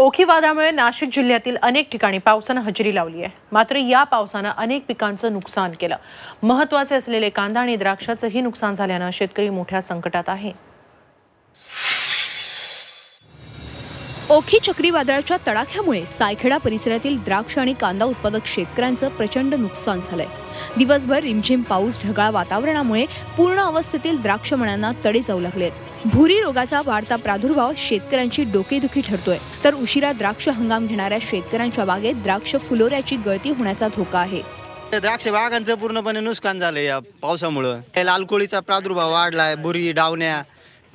ओखी वादळामुळे नाशिक जिल्ह्यातील अनेक ठिकाणी पावसानं हजेरी लावली आहे. मात्र या पावसानं अनेक पिकांचं नुकसान केलं. महत्त्वाचे असलेले कांदा आणि द्राक्षाचंही नुकसान झाल्यानं शेतकरी मोठ्या संकटात आहे. ओखी चक्रीवादळाच्या तडाख्यामुळे सायखेडा परिसरातील द्राक्ष आणि कांदा उत्पादक शेतकऱ्यांचं प्रचंड नुकसान झालंय. दिवसभर रिमझिम पाऊस ढगाळ वातावरणामुळे पूर्ण अवस्थेतील द्राक्ष मण्यांना तडे जाऊ लागलेत. भुरी रोगाचा वाढता प्रादुर्भाव शेतकऱ्यांची डोकेदुखी ठरतोय. तर उशिरा द्राक्ष हंगाम घेणाऱ्या शेतकऱ्यांच्या बागेत द्राक्ष फुलोऱ्याची गळती होण्याचा धोका आहे. द्राक्ष बागांचं पूर्णपणे नुकसान झालं या पावसामुळं. हे लाल कोळीचा प्रादुर्भाव वाढलाय बुरी डावण्या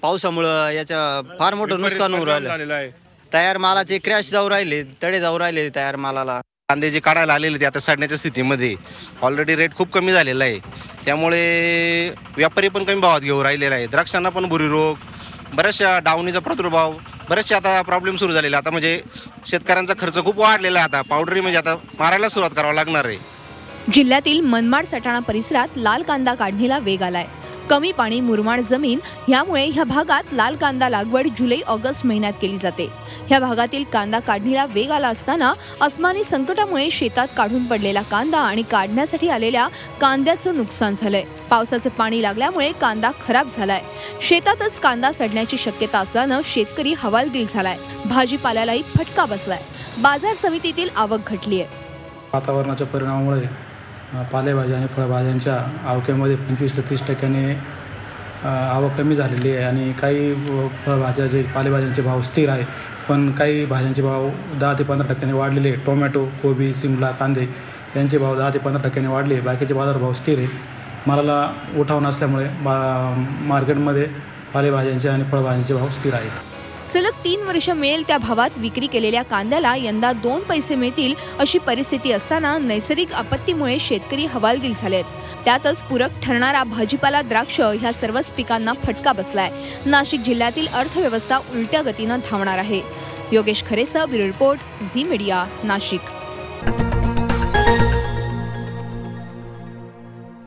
पावसामुळं याचं फार मोठं नुकसान होऊन राहिलं तयार मालाचे क्रॅश जाऊ राहिले तडे जाऊ राहिले तयार मालाला. कांदे जे काढायला आलेले ते आता सडण्याच्या स्थितीमध्ये. ऑलरेडी रेट खूप कमी झालेला आहे. त्यामुळे व्यापारी पण कमी भावात घेऊ राहिलेला आहे. द्राक्षांना पण बुरी रोग बऱ्याचशा डावणीचा प्रादुर्भाव बरेचसे आता प्रॉब्लेम सुरू झालेले. आता म्हणजे शेतकऱ्यांचा खर्च खूप वाढलेला आहे आता. पावडरी म्हणजे आता मारायला सुरुवात करावं लागणार आहे. जिल्ह्यातील मनमाड सटाणा परिसरात लाल कांदा काढणीला वेग आलाय. कमी पाणी मुरमाड जमीन ह्यामुळे ह्या भागात लाल कांदा लागवड जुलै ऑगस्ट महिन्यात केली जाते. ह्या भागातील कांदा काढणीला वेग आला असताना अस्मानी संकटामुळे शेतात काढून पडलेला कांदा आणि काढण्यासाठी आलेल्या कांद्याचं नुकसान झालंय. पावसाचं पाणी लागल्यामुळे कांदा खराब झालाय. शेतातच कांदा सडण्याची शक्यता असल्यानं शेतकरी हवालदिल झालाय. भाजीपाल्यालाही फटका बसलाय. बाजार समितीतील आवक घटली आहे वातावरणाच्या परिणामामुळे पालेभाज्या आणि फळभाज्यांच्या आवकेमध्ये पंचवीस ते तीस टक्क्याने आवक कमी झालेली आहे आणि काही फळभाज्या जे पालेभाज्यांचे भाव स्थिर आहे पण काही भाज्यांचे भाव दहा ते पंधरा टक्क्याने वाढलेले आहे. टोमॅटो कोबी सिमला कांदे यांचे भाव दहा ते पंधरा टक्क्याने वाढले बाकीचे बाजारभाव स्थिर आहे. मालाला उठाव नसल्यामुळे बा मार्केटमध्ये पालेभाज्यांचे आणि फळभाज्यांचे भाव स्थिर आहेत. सलग तीन वर्ष मिळेल त्या भावात विक्री केलेल्या कांद्याला यंदा दोन पैसे मिळतील अशी परिस्थिती असताना नैसर्गिक आपत्तीमुळे शेतकरी हवालदिल झालेत. त्यातच पूरक ठरणारा भाजीपाला द्राक्ष ह्या सर्वच पिकांना फटका बसलाय. नाशिक जिल्ह्यातील अर्थव्यवस्था उलट्या गतीनं धावणार आहे. Yogesh खरेसा bureau report Zee media Nashik.